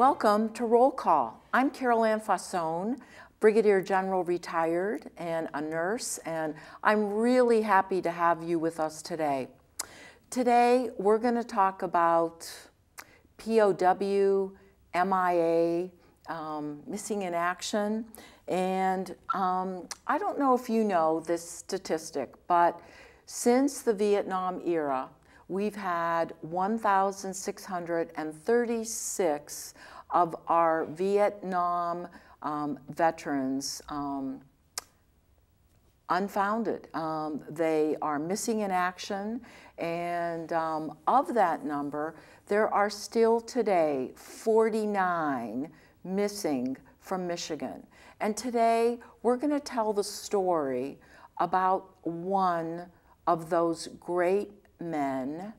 Welcome to Roll Call. I'm Carol Ann Fassone, Brigadier General retired and a nurse, and I'm really happy to have you with us today. Today, we're going to talk about POW, MIA, um, missing in action, and um, I don't know if you know this statistic, but since the Vietnam era, we've had 1,636 of our Vietnam um, veterans um, unfounded. Um, they are missing in action, and um, of that number, there are still today 49 missing from Michigan. And today, we're going to tell the story about one of those great men,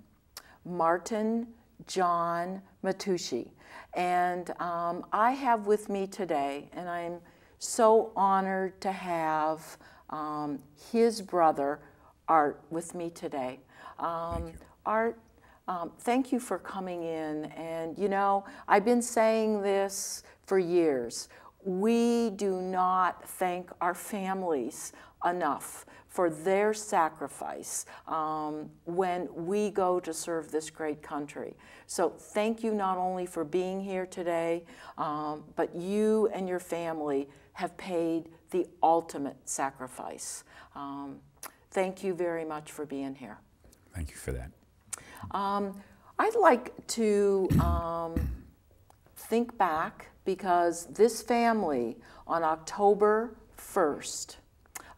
Martin John Masucci. And um, I have with me today, and I'm so honored to have um, his brother, Art, with me today. Um, Art, um, thank you for coming in. And you know, I've been saying this for years. We do not thank our families enough for their sacrifice um, when we go to serve this great country. So thank you not only for being here today, um, but you and your family have paid the ultimate sacrifice. Um, thank you very much for being here. Thank you for that. Um, I'd like to um, think back because this family on October 1st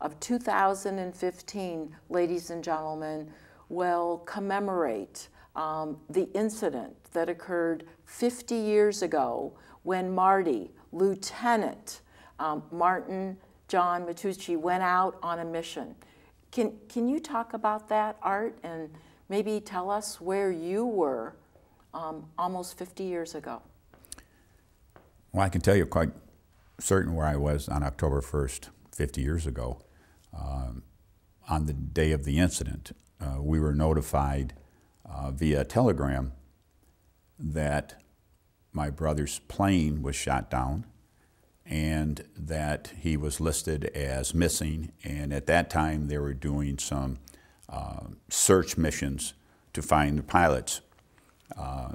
of 2015, ladies and gentlemen, will commemorate um, the incident that occurred 50 years ago when Marty, Lieutenant um, Martin John Masucci, went out on a mission. Can, can you talk about that, Art, and maybe tell us where you were um, almost 50 years ago? Well, I can tell you quite certain where I was on October 1st, 50 years ago. On the day of the incident, uh, we were notified uh, via telegram that my brother's plane was shot down and that he was listed as missing. And at that time, they were doing some uh, search missions to find the pilots. Uh,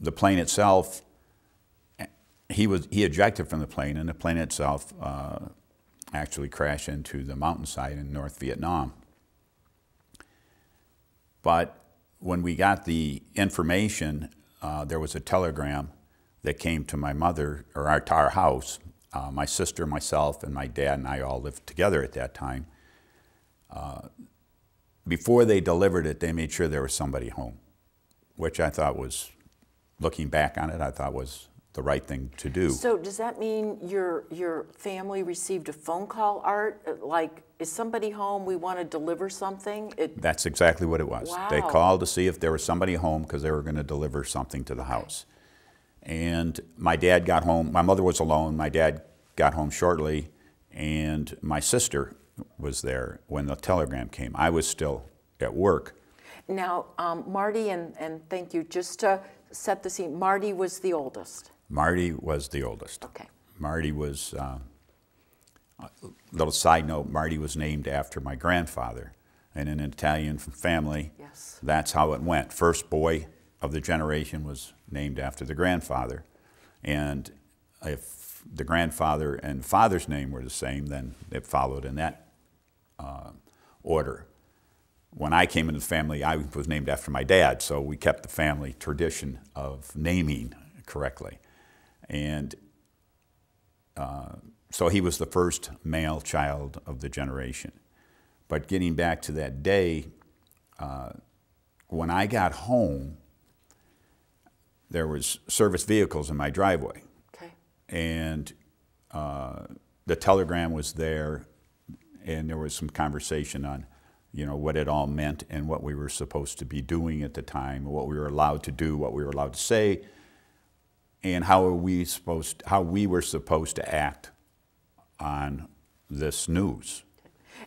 the plane itself, he was he ejected from the plane, and the plane itself uh, actually crash into the mountainside in North Vietnam. But when we got the information, uh, there was a telegram that came to my mother, or our, to our house. Uh, my sister, myself, and my dad and I all lived together at that time. Uh, before they delivered it, they made sure there was somebody home, which I thought was, looking back on it, I thought was the right thing to do. So does that mean your your family received a phone call, Art? Uh, like, is somebody home? We want to deliver something. It, That's exactly what it was. Wow. They called to see if there was somebody home because they were going to deliver something to the house. And my dad got home. My mother was alone. My dad got home shortly, and my sister was there when the telegram came. I was still at work. Now, um, Marty, and, and thank you, just to set the scene, Marty was the oldest. Marty was the oldest. Okay. Marty was, uh, a little side note, Marty was named after my grandfather. And in an Italian family, yes. that's how it went. First boy of the generation was named after the grandfather. And if the grandfather and father's name were the same, then it followed in that uh, order. When I came into the family, I was named after my dad, so we kept the family tradition of naming correctly. And uh, so he was the first male child of the generation. But getting back to that day, uh, when I got home, there was service vehicles in my driveway. Okay. And uh, the telegram was there, and there was some conversation on, you know, what it all meant and what we were supposed to be doing at the time, what we were allowed to do, what we were allowed to say, and how are we supposed how we were supposed to act on this news.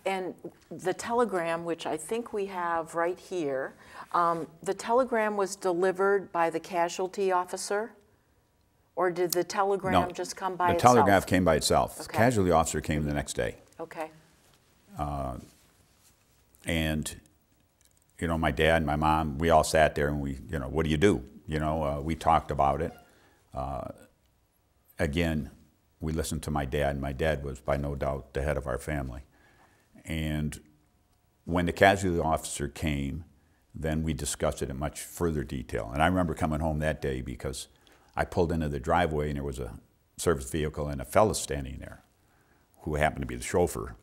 And the telegram, which I think we have right here, um, the telegram was delivered by the casualty officer. Or did the telegram No, just come by the itself? telegraph came by itself. Okay. Casualty officer came the next day. Okay, And, you know, my dad and my mom, we all sat there and we, you know, what do you do? You know, uh, we talked about it. Uh, again, we listened to my dad. My dad was by no doubt the head of our family. And when the casualty officer came, then we discussed it in much further detail. And I remember coming home that day because I pulled into the driveway and there was a service vehicle and a fellow standing there who happened to be the chauffeur.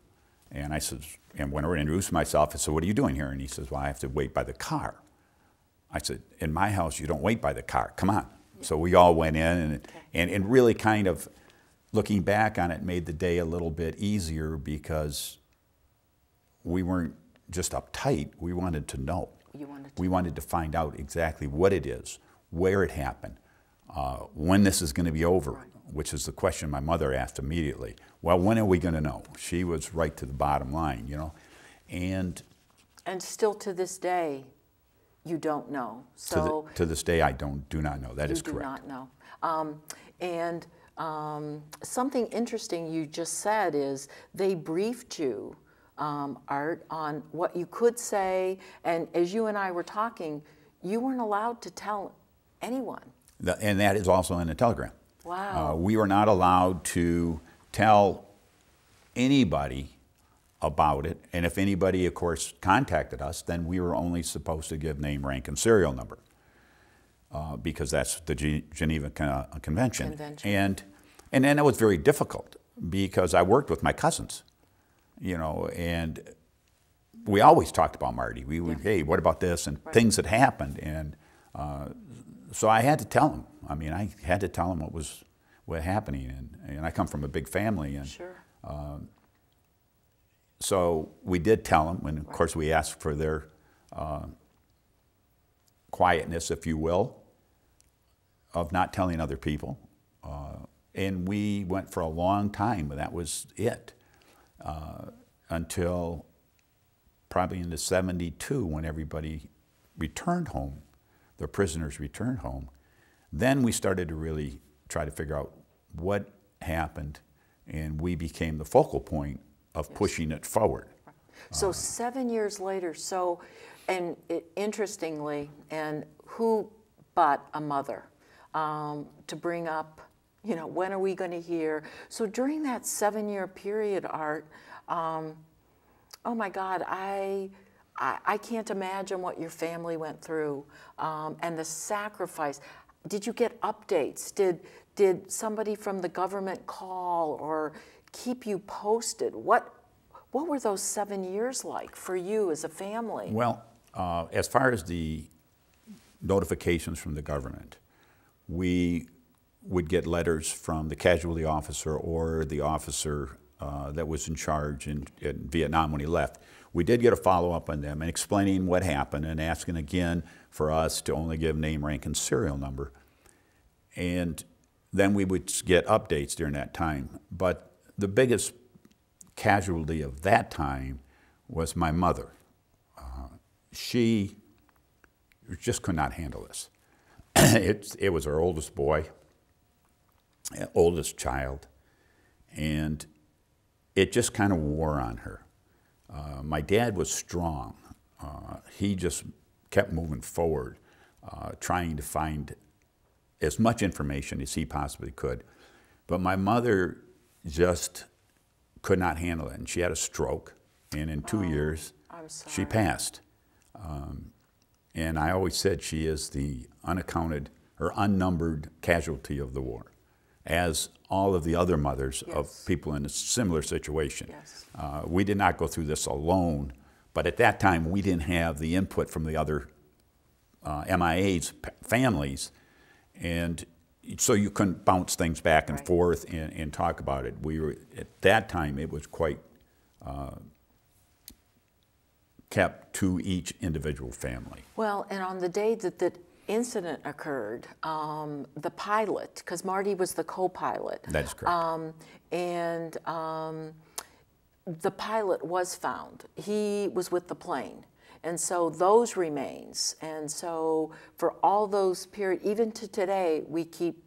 And I said, and when I introduced myself, I said, What are you doing here? And he says, Well, I have to wait by the car. I said, In my house, you don't wait by the car. Come on. So we all went in, and, and, and really kind of looking back on it made the day a little bit easier because we weren't just uptight, we wanted to know. You wanted to we wanted to find out exactly what it is, where it happened, uh, when this is going to be over, which is the question my mother asked immediately. Well, when are we going to know? She was right to the bottom line, you know. And and still to this day, you don't know. to, the, So to this day, I don't do not know. That is correct. you do not know. Um, and um, something interesting you just said is they briefed you, um, Art, on what you could say. And as you and I were talking, you weren't allowed to tell anyone. The- and that is also in the telegram. Wow. Uh, we were not allowed to tell anybody about it, and if anybody, of course, contacted us, then we were only supposed to give name, rank, and serial number, uh, because that's the Ge- Geneva Con- uh, Convention. Convention. And and then it was very difficult because I worked with my cousins, you know, and we always talked about Marty. We would, hey, what about this, and things that happened, and uh, so I had to tell him. I mean, I had to tell him what was what happening, and, and I come from a big family, and Sure. So we did tell them, and of course we asked for their uh, quietness, if you will, of not telling other people. Uh, and we went for a long time, but that was it uh, until probably into 72 when everybody returned home, the prisoners returned home. Then we started to really try to figure out what happened, and we became the focal point of pushing it forward. So seven years later, so, and it, interestingly, and who but a mother um, to bring up, you know, when are we going to hear? So during that seven-year period, Art, um, oh my God, I, I, I can't imagine what your family went through um, and the sacrifice. Did you get updates? Did, did somebody from the government call or keep you posted? What, what were those seven years like for you as a family? Well, uh, as far as the notifications from the government, we would get letters from the casualty officer or the officer uh, that was in charge in, in Vietnam when he left. We did get a follow up on them and explaining what happened and asking again for us to only give name, rank, and serial number. And then we would get updates during that time. But the biggest casualty of that time was my mother. Uh, she just could not handle this. it, it was her oldest boy, oldest child, and it just kind of wore on her. Uh, my dad was strong. Uh, he just kept moving forward, uh, trying to find as much information as he possibly could. But my mother just could not handle it, and she had a stroke, and in two years, she passed. Um, and I always said she is the unaccounted or unnumbered casualty of the war, as all of the other mothers Yes. of people in a similar situation. Yes. Uh, we did not go through this alone, but at that time we didn't have the input from the other uh, MIA's p- families, and so you couldn't bounce things back and Right. forth and, and talk about it. We were at that time it was quite uh, kept to each individual family. Well, and on the day that the incident occurred, um, the pilot, because Marty was the co-pilot, That is correct. um, and um, the pilot was found. He was with the plane. And so those remains. And so for all those period, even to today, we keep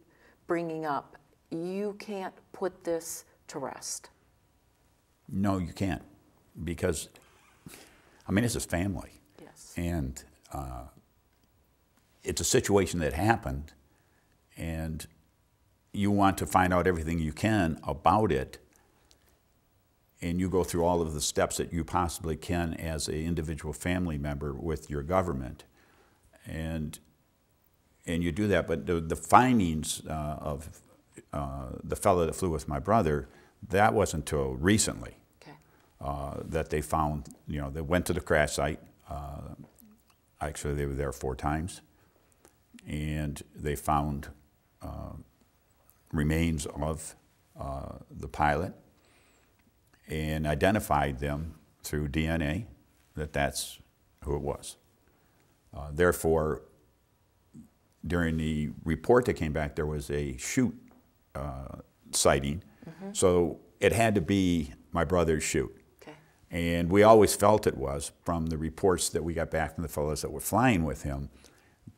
bringing up, you can't put this to rest. No, you can't, because I mean, it's his family. Yes. And uh, it's a situation that happened, and you want to find out everything you can about it, and you go through all of the steps that you possibly can as an individual family member with your government, and and you do that. But the, the findings uh, of uh, the fellow that flew with my brother, that wasn't until recently Okay. uh, that they found, you know, they went to the crash site. Uh, actually, they were there four times, and they found uh, remains of uh, the pilot and identified them through DNA that that's who it was. Uh, therefore, during the report that came back, there was a shoot uh, sighting, so it had to be my brother's shoot. Okay. And we always felt it was from the reports that we got back from the fellows that were flying with him,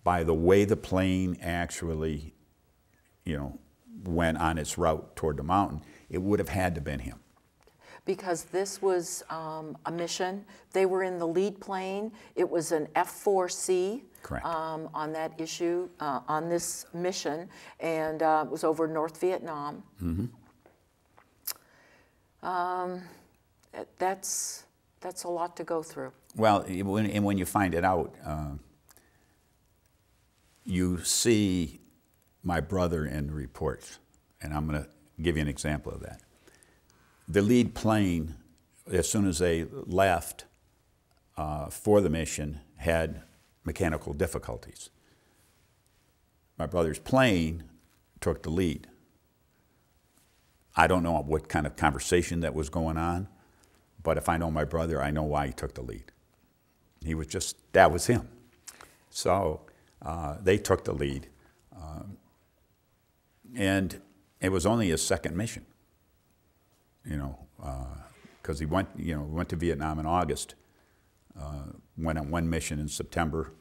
by the way the plane actually, you know, went on its route toward the mountain, it would have had to been him. Because this was um, a mission. They were in the lead plane. It was an F-4C. Um, on that issue, uh, on this mission, and uh, it was over North Vietnam. Um, that's that's a lot to go through. Well, and when you find it out, uh, you see my brother in reports, and I'm going to give you an example of that. The lead plane, as soon as they left uh, for the mission, had mechanical difficulties. My brother's plane took the lead. I don't know what kind of conversation that was going on, but if I know my brother, I know why he took the lead. He was just, that was him. So uh, they took the lead. Um, and it was only his second mission, you know, because he went, you know, went to Vietnam in August, uh, went on one mission in September,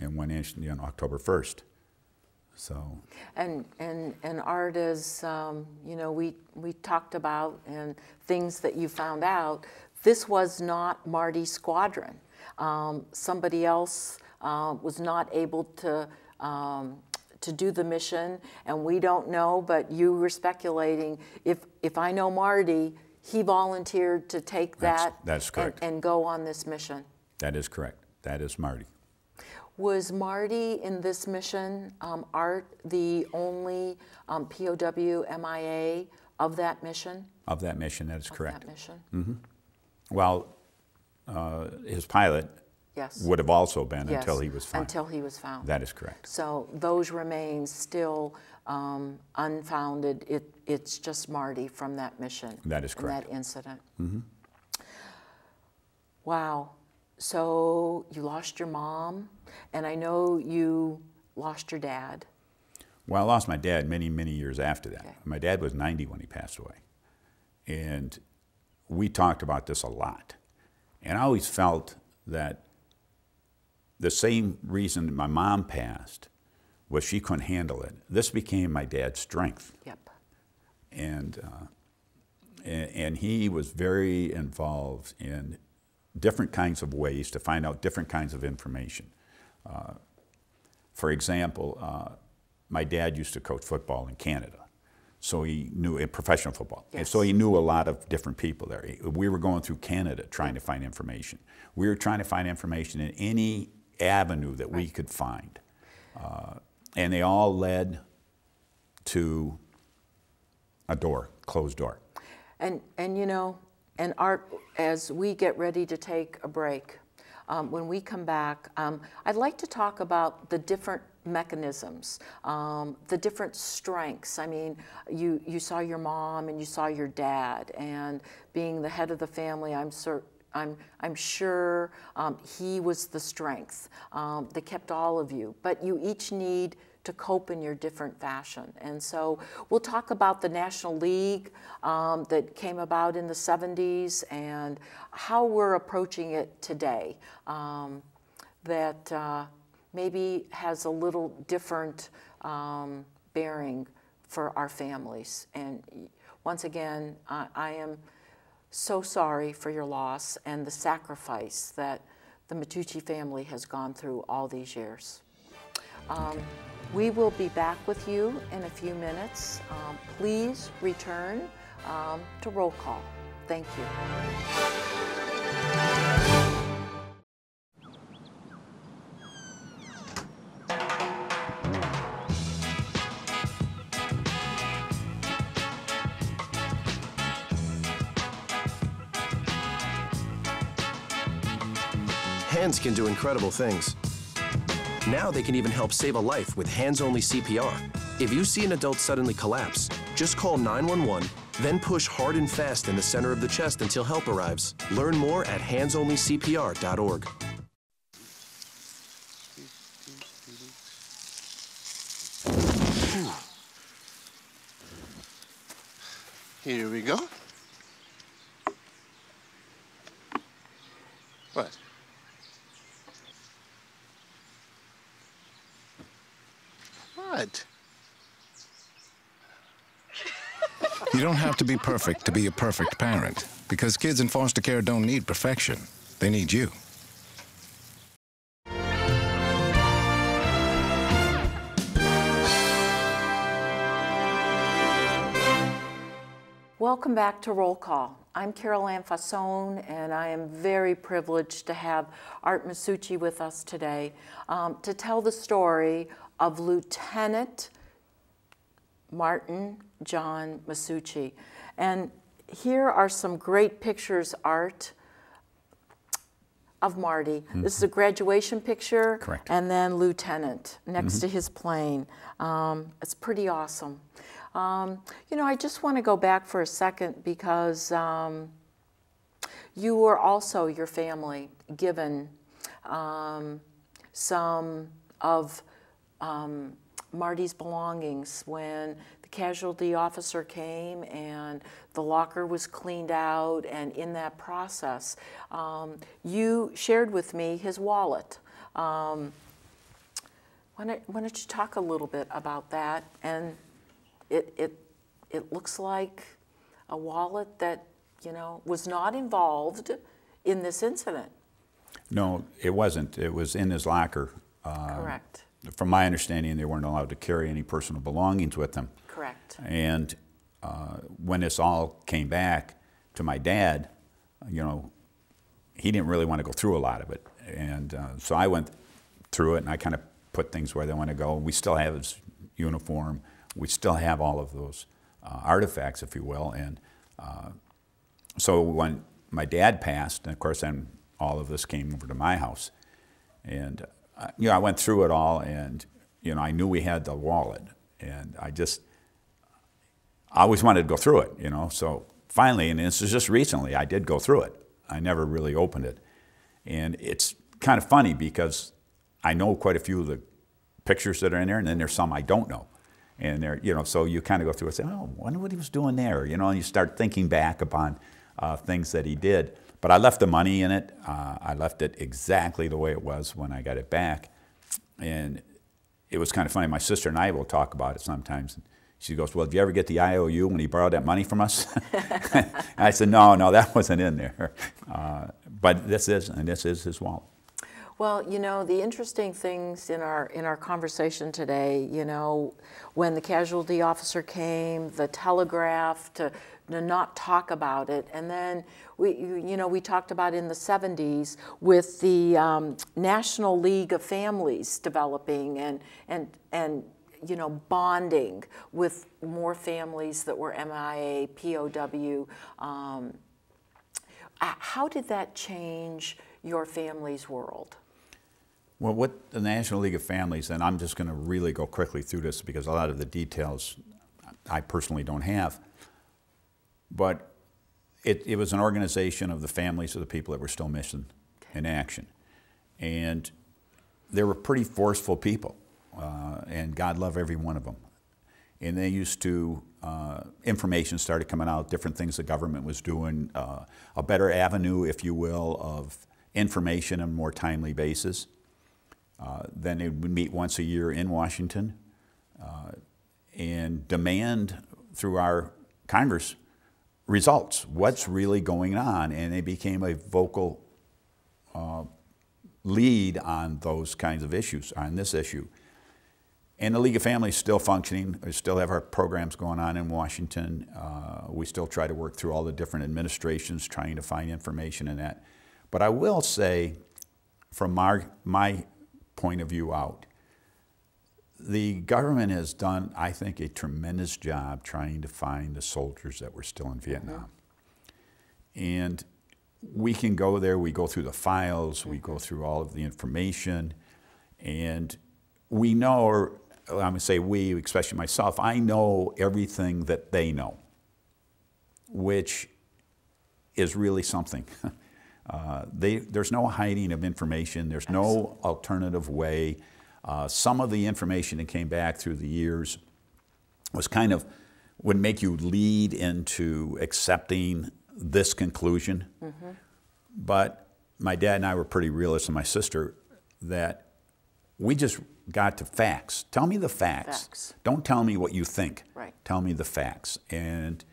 and went in on October 1st. So, And, and, and Art, as um, you know, we, we talked about and things that you found out, this was not Marty's squadron. Um, somebody else uh, was not able to, um, to do the mission, and we don't know, but you were speculating, if, if I know Marty, he volunteered to take That's- that that's and- correct. and go on this mission. that is correct. That is Marty. Was Marty in this mission, um, Art, the only um, POW MIA of that mission? Of that mission, that is Of correct. That mission? Mm. Well, uh, his pilot Yes. would have also been Yes, until he was found. Until he was found. That is correct. So those remains still um, unfounded. It, it's just Marty from that mission. That is correct. That incident. Wow. So you lost your mom, and I know you lost your dad. Well, I lost my dad many, many years after that. Okay. My dad was 90 when he passed away. And we talked about this a lot. And I always felt that the same reason my mom passed was she couldn't handle it. This became my dad's strength. Yep. and uh, and, and he was very involved in different kinds of ways to find out different kinds of information. Uh, for example, uh, my dad used to coach football in Canada, so he knew in professional football, and so he knew a lot of different people there. We were going through Canada trying to find information. We were trying to find information in any avenue that we could find, uh, and they all led to a door, closed door. And, and you know, and Art, as we get ready to take a break, um, when we come back, um, I'd like to talk about the different mechanisms, um, the different strengths. I mean, you, you saw your mom and you saw your dad, and being the head of the family, I'm certain. I'm, I'm sure um, he was the strength um, that kept all of you, but you each need to cope in your different fashion. And so we'll talk about the National League um, that came about in the 70s and how we're approaching it today um, that uh, maybe has a little different um, bearing for our families. And once again, I, I am so sorry for your loss and the sacrifice that the Masucci family has gone through all these years. Um, we will be back with you in a few minutes. Um, please return um, to roll call. Thank you. Hands can do incredible things. Now they can even help save a life with hands-only CPR. If you see an adult suddenly collapse, just call 911, then push hard and fast in the center of the chest until help arrives. Learn more at handsonlycpr.org. Here we go. What? What? You don't have to be perfect to be a perfect parent because kids in foster care don't need perfection. They need you. Welcome back to Roll Call. I'm Carol Ann Fassone, and I am very privileged to have Art Masucci with us today um, to tell the story of Lieutenant Martin John Masucci. And here are some great pictures, Art, of Marty. This is a graduation picture. Correct. And then Lieutenant next to his plane. Um, it's pretty awesome. Um, you know, I just want to go back for a second because um, you were also, your family, given um, some of um, Marty's belongings when the casualty officer came and the locker was cleaned out, and in that process, um, you shared with me his wallet. Um, why, don't, why don't you talk a little bit about that? And it, it, it looks like a wallet that, you know, was not involved in this incident. No, it wasn't. It was in his locker. Uh, Correct. From my understanding, they weren't allowed to carry any personal belongings with them. Correct. And uh, when this all came back to my dad, you know, he didn't really want to go through a lot of it. And uh, so I went through it and I kind of put things where they want to go. We still have his uniform. We still have all of those uh, artifacts, if you will. And uh, so when my dad passed, and of course then all of this came over to my house. And, uh, you know, I went through it all and, you know, I knew we had the wallet. And I just, I always wanted to go through it, you know. So finally, and this is just recently, I did go through it. I never really opened it. And it's kind of funny because I know quite a few of the pictures that are in there, and then there's some I don't know. And there, you know, so you kind of go through and say, oh, I wonder what he was doing there, you know, and you start thinking back upon uh, things that he did. But I left the money in it. Uh, I left it exactly the way it was when I got it back. And it was kind of funny. My sister and I will talk about it sometimes. She goes, Well, did you ever get the IOU when he borrowed that money from us? I said, No, no, that wasn't in there. Uh, but this is, and this is his wallet. Well, you know, the interesting things in our in our conversation today, you know, when the casualty officer came, the telegraph to, to not talk about it, and then we, you know, we talked about in the 70s with the um, National League of Families developing and and and you know bonding with more families that were MIA, POW. Um, uh, how did that change your family's world? Well, what the National League of Families, and I'm just going to really go quickly through this because a lot of the details I personally don't have, but it, it was an organization of the families of the people that were still missing in action. And they were pretty forceful people, uh, and God love every one of them. And they used to, uh, information started coming out, different things the government was doing, uh, a better avenue, if you will, of information on a more timely basis. Uh, then they would meet once a year in Washington. Uh, and demand through our Congress results. What's really going on? And they became a vocal uh, lead on those kinds of issues, on this issue. And the League of Families is still functioning. We still have our programs going on in Washington. Uh, we still try to work through all the different administrations trying to find information in that. But I will say, from our, my point of view out, the government has done, I think, a tremendous job trying to find the soldiers that were still in Vietnam. And we can go there, we go through the files, we go through all of the information, and we know, or I'm going to say we, especially myself, I know everything that they know, which is really something. Uh, they, there's no hiding of information, there's no alternative way. Uh, some of the information that came back through the years was kind of, would make you lead into accepting this conclusion. But my dad and I were pretty realists, and my sister, that we just got to facts. Tell me the facts. Facts. Don't tell me what you think. Right. Tell me the facts. And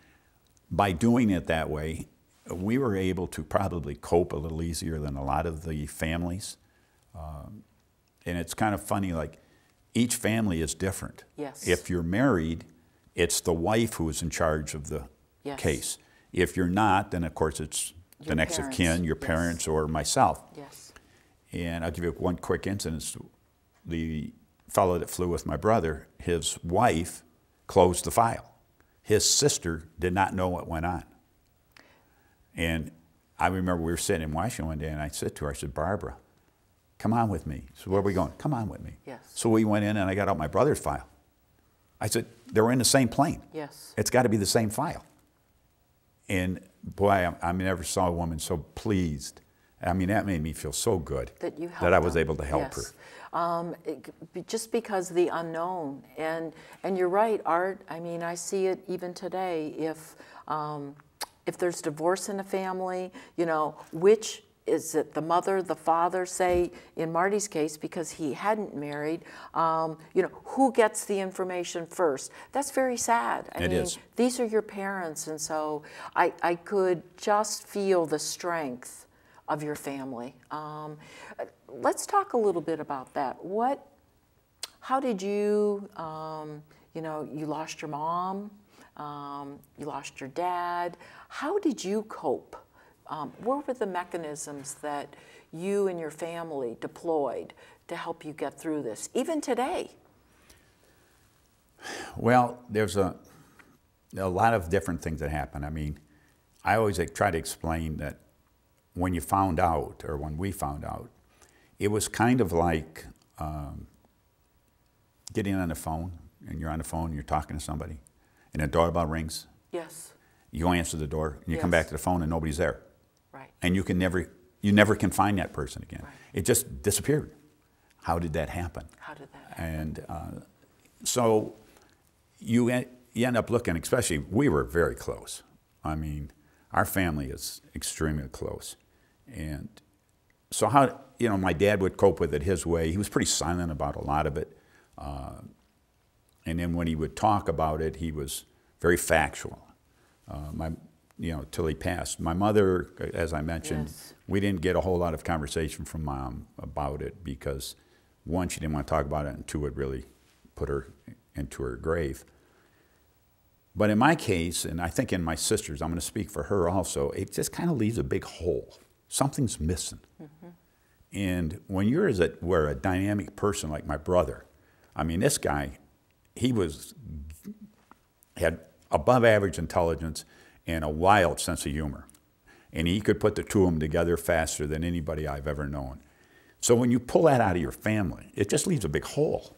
by doing it that way, we were able to probably cope a little easier than a lot of the families. Um, and it's kind of funny, like each family is different. Yes. If you're married, it's the wife who is in charge of the Yes. case. If you're not, then of course it's the next parents, of kin, your yes. parents, or myself. Yes. And I'll give you one quick instance. The fellow that flew with my brother, his wife closed the file. His sister did not know what went on. And I remember we were sitting in Washington one day, and I said to her, I said, Barbara, come on with me. So where are we going? Come on with me. Yes. So we went in, and I got out my brother's file. I said, they were in the same plane. Yes. It's got to be the same file. And boy, I, I never saw a woman so pleased. I mean, that made me feel so good that you that I was them. able to help Yes. her. Um, it just because the unknown, and and you're right, Art. I mean, I see it even today. If um, if there's divorce in a family, you know, which is it the mother, the father? Say in Marty's case, because he hadn't married, um, you know, who gets the information first? That's very sad. I It mean, is. these are your parents, and so I, I could just feel the strength of your family. Um, let's talk a little bit about that. What, how did you, um, you know, you lost your mom, um, you lost your dad. How did you cope? Um, what were the mechanisms that you and your family deployed to help you get through this, even today? Well, there's a, a lot of different things that happen. I mean, I always try to explain that when you found out, or when we found out, it was kind of like um, getting on the phone, and you're on the phone, and you're talking to somebody, and the doorbell rings. Yes, You go answer the door, and you come back to the phone, and nobody's there, right. and you can never, you never can find that person again. Right. It just disappeared. How did that happen? How did that happen? And uh, so you, en- you end up looking, especially, we were very close. I mean, our family is extremely close. And so, how, you know, my dad would cope with it his way. He was pretty silent about a lot of it. Uh, and then when he would talk about it, he was very factual. Uh, my, you know, till he passed. My mother, as I mentioned, Yes. we didn't get a whole lot of conversation from mom about it because one, she didn't want to talk about it, and two, it really put her into her grave. But in my case, and I think in my sister's, I'm going to speak for her also, it just kind of leaves a big hole. Something's missing. Mm-hmm. And when you're as a, were a dynamic person like my brother, I mean, this guy, he was had above average intelligence and a wild sense of humor. And he could put the two of them together faster than anybody I've ever known. So when you pull that out of your family, it just leaves a big hole.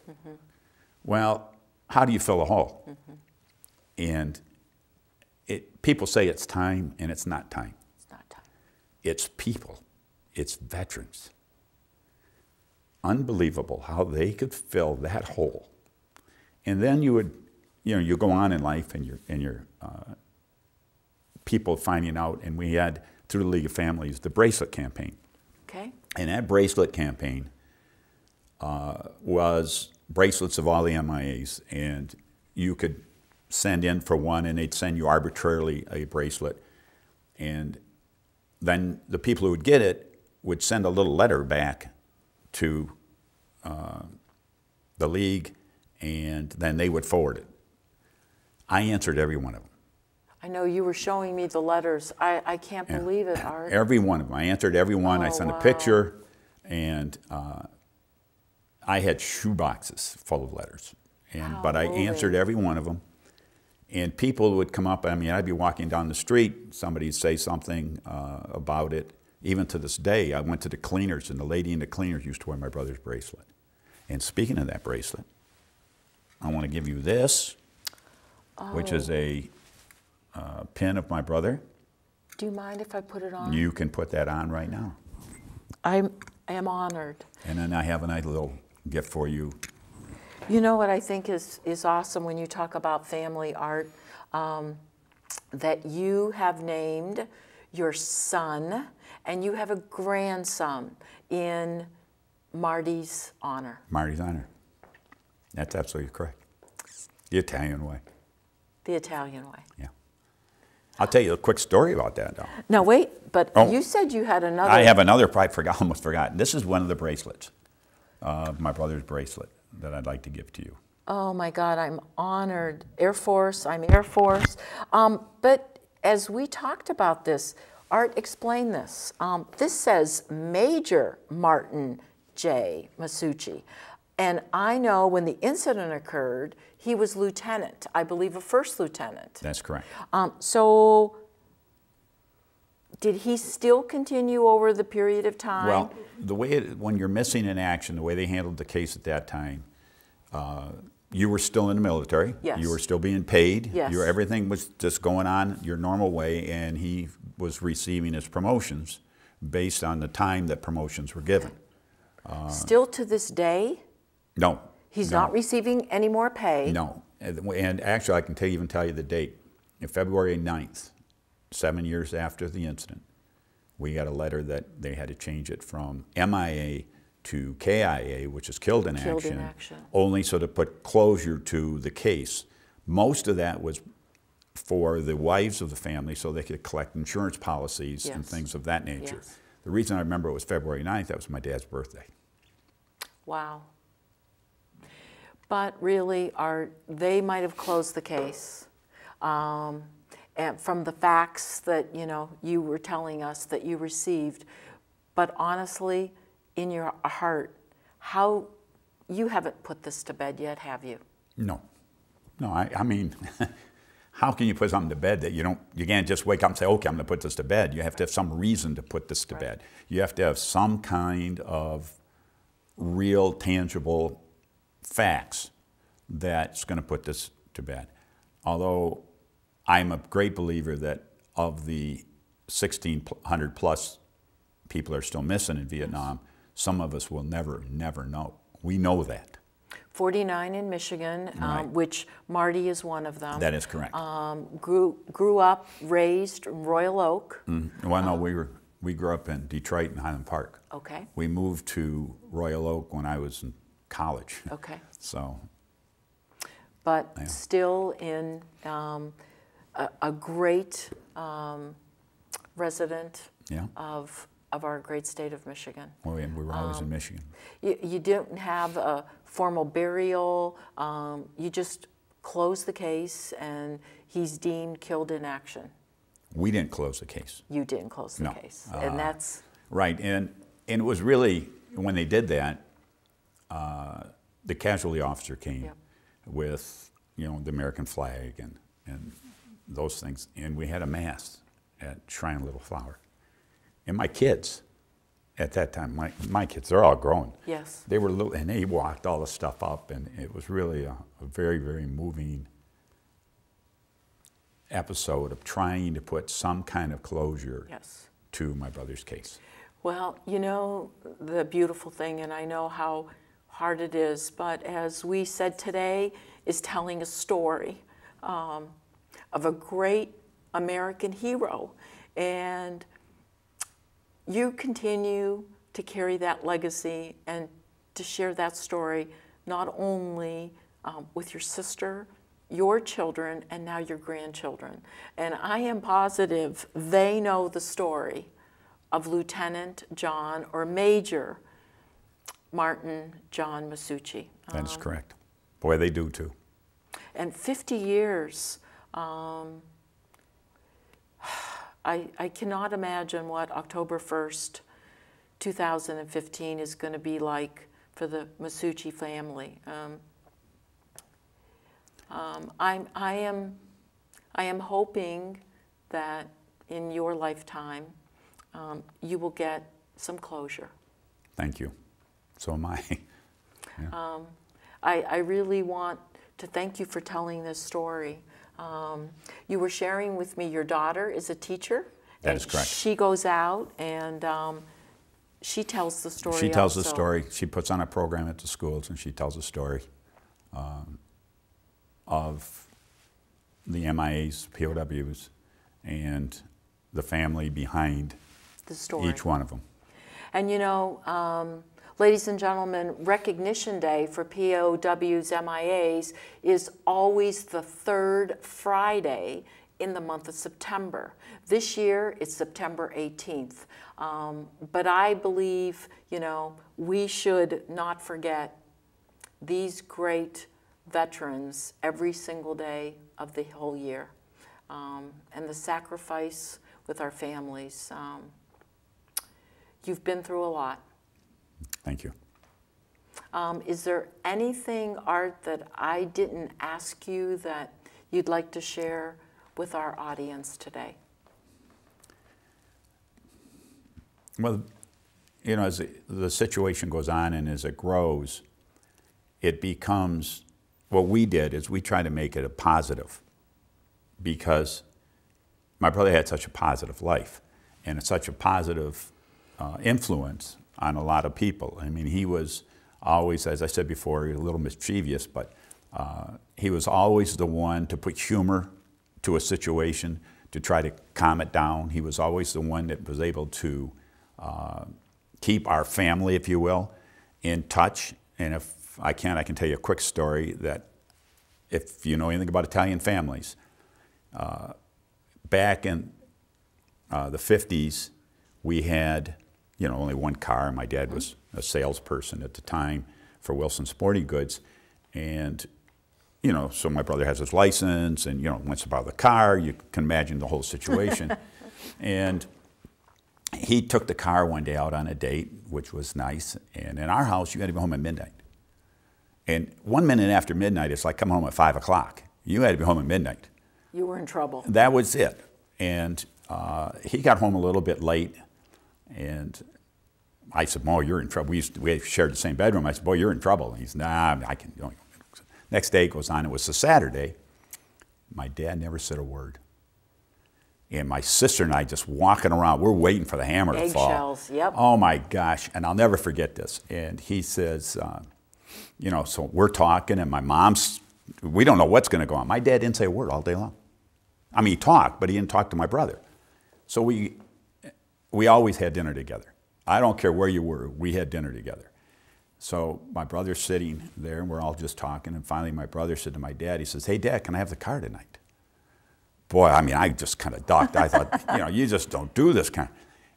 Well, how do you fill a hole? And it, people say it's time, and it's not time. It's not time. It's people, it's veterans. Unbelievable how they could fill that hole. And then you would, you know, you go on in life and your and your uh, people finding out. And we had through the League of Families the bracelet campaign, Okay. and that bracelet campaign uh, was bracelets of all the MIAs, and you could send in for one, and they'd send you arbitrarily a bracelet, and then the people who would get it would send a little letter back to uh, the league, and then they would forward it. I answered every one of them. I know you were showing me the letters. I, I can't believe it, Art. Every one of them. I answered every one. I Oh, sent wow. a picture, and uh, I had shoe boxes full of letters. And How but I answered every one of them. And people would come up. I mean, I'd be walking down the street. Somebody'd say something uh, about it. Even to this day, I went to the cleaners, and the lady in the cleaners used to wear my brother's bracelet. And speaking of that bracelet, I want to give you this, which is a uh, pin of my brother. Do you mind if I put it on? You can put that on right now. I'm, I am honored. And then I have a nice little gift for you. You know what I think is, is awesome when you talk about family art? Um, that you have named your son and you have a grandson in Marty's honor. Marty's honor. That's absolutely correct. The Italian way. The Italian way. Yeah. I'll tell you a quick story about that, though. Now, wait, but Oh. you said you had another. I have another, I forgot, almost forgotten. This is one of the bracelets, uh, my brother's bracelet that I'd like to give to you. Oh my God, I'm honored. Air Force, I'm Air Force. Um, but as we talked about this, Art, explain this. Um, this says Major Martin J. Masucci. And I know when the incident occurred, he was lieutenant, I believe a first lieutenant. That's correct. Um, so did he still continue over the period of time? Well, the way it, when you're missing in action, the way they handled the case at that time, uh, you were still in the military. Yes. You were still being paid. Yes. You were, everything was just going on your normal way, and he was receiving his promotions based on the time that promotions were given. still to this day, No. He's no, not receiving any more pay. No. And, actually, I can tell, even tell you the date. In February 9th, seven years after the incident, we got a letter that they had to change it from MIA to KIA, which is killed in, Killed in action, action. only so to put closure to the case. Most of that was for the wives of the family so they could collect insurance policies and things of that nature. Yes. The reason I remember it was February 9th, that was my dad's birthday. Wow. But really, are they might have closed the case, um, and from the facts that you know you were telling us that you received. But honestly, in your heart, how you haven't put this to bed yet, have you? No, no. I, I mean, how can you put something to bed that you don't? You can't just wake up and say, "Okay, I'm going to put this to bed." You have to have some reason to put this to bed. You have to have some kind of real, tangible facts that's going to put this to bed. Although I'm a great believer that of the 1,600 plus people are still missing in Vietnam, some of us will never, never know. We know that. 49 in Michigan, um, which Marty is one of them. That is correct. um, grew grew up, raised in Royal Oak. Well, no, we were we grew up in Detroit and Highland Park. Okay. We moved to Royal Oak when I was in college. Okay. So but still in um, a, a great um, resident yeah, of, of our great state of Michigan. well, we, we were always in Michigan. You, you didn't have a formal burial, um, you just close the case and he's deemed killed in action. We didn't close the case. You didn't close the No. case. Uh, and that's, Right, and and it was really when they did that, uh, the casualty officer came Yep. with you know the American flag and and those things, and we had a mass at Shrine Little Flower, and my kids. At that time, my, my kids, they're all grown. Yes. They were little, and they walked all the stuff up, and it was really a, a very, very moving episode of trying to put some kind of closure yes. to my brother's case. Well, you know, the beautiful thing, and I know how hard it is, but as we said today, is telling a story um, of a great American hero. And you continue to carry that legacy and to share that story not only um, with your sister your children and now your grandchildren. And I am positive they know the story of Lieutenant John or Major Martin John Masucci. That is correct. Boy, they do too. And 50 years, um, I, I cannot imagine what October 1st, 2015 is going to be like for the Masucci family. Um, um, I'm, I, am, I am hoping that in your lifetime um, you will get some closure. Thank you. So am I. I, I really want to thank you for telling this story. Um, you were sharing with me your daughter is a teacher. That is correct. She goes out and um, she tells the story. She tells the story. She puts on a program at the schools and she tells a story um, of the MIAs, POWs, and the family behind The story. each one of them. And you know, um, ladies and gentlemen, Recognition Day for POWs, MIAs is always the third Friday in the month of September. This year, it's September 18th. Um, but I believe, you know, we should not forget these great veterans every single day of the whole year um, and the sacrifice with our families. Um, you've been through a lot. Thank you. Um, is there anything, Art, that I didn't ask you that you'd like to share with our audience today? Well, you know, as the- situation goes on and as it grows, it becomes what we did is we tried to make it a positive because my brother had such a positive life and such a positive uh, influence on a lot of people. I mean, he was always, as I said before, a little mischievous, but uh, he was always the one to put humor to a situation to try to calm it down. He was always the one that was able to uh, keep our family, if you will, in touch. And if I can, I can tell you a quick story that if you know anything about Italian families, uh, back in uh, the 50s, we had, you know, only one car. My dad was a salesperson at the time for Wilson Sporting Goods. And, you know, so my brother has his license and, you know, wants to buy the car. You can imagine the whole situation. and he took the car one day out on a date, which was nice. And in our house, you had to be home at midnight. And one minute after midnight, it's like come home at five o'clock. You had to be home at midnight. You were in trouble. That was it. And uh, he got home a little bit late, and I said, "Mo, you're in trouble." We used to, we shared the same bedroom. I said, "Boy, you're in trouble." And he's, "Nah, I can." Next day goes on. It was a Saturday. My dad never said a word. And my sister and I just walking around. We're waiting for the hammer to fall. Eggshells, yep. Oh my gosh! And I'll never forget this. And he says, uh, "You know, so we're talking, and my mom's. We don't know what's going to go on. My dad didn't say a word all day long. I mean, he talked, but he didn't talk to my brother. So we, we always had dinner together. I don't care where you were, we had dinner together. So my brother's sitting there, and we're all just talking. And finally, my brother said to my dad, he says, "Hey, Dad, can I have the car tonight?" Boy, I mean, I just kind of ducked. I thought, you know, you just don't do this kind. of.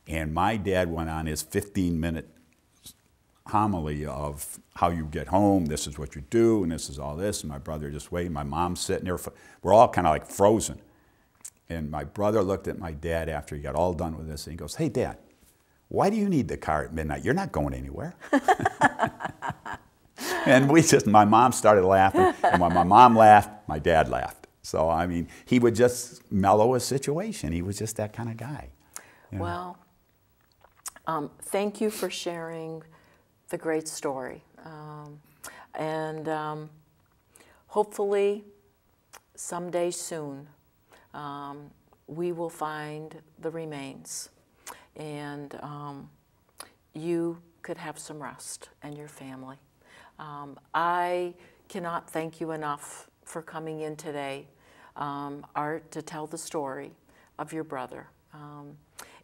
And my dad went on his 15-minute homily of how you get home, this is what you do, and this is all this. And my brother just waiting. My mom's sitting there. We're all kind of like frozen. And my brother looked at my dad after he got all done with this, and he goes, "Hey, Dad, why do you need the car at midnight? You're not going anywhere." and we just, my mom started laughing, and when my mom laughed, my dad laughed. So I mean, he would just mellow a situation. He was just that kind of guy. Well, um, thank you for sharing the great story. Um, and um, hopefully, someday soon, um, we will find the remains. And um, you could have some rest and your family. Um, I cannot thank you enough for coming in today, um, Art, to tell the story of your brother. Um,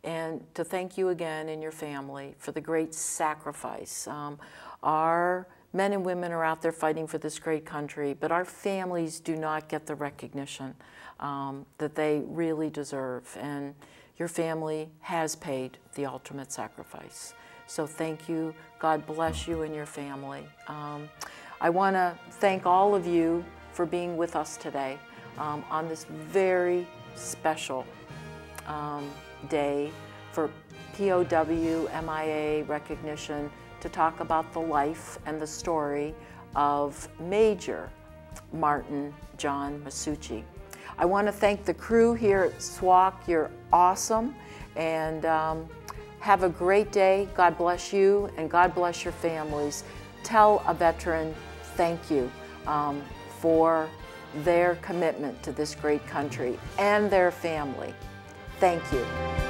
and to thank you again and your family for the great sacrifice. Um, our men and women are out there fighting for this great country, but our families do not get the recognition um, that they really deserve. And your family has paid the ultimate sacrifice. So thank you. God bless you and your family. Um, I want to thank all of you for being with us today um, on this very special um, day for POW MIA recognition to talk about the life and the story of Major Martin John Masucci. I want to thank the crew here at SWOCC. You're awesome. And um, have a great day. God bless you and God bless your families. Tell a veteran thank you um, for their commitment to this great country and their family. Thank you.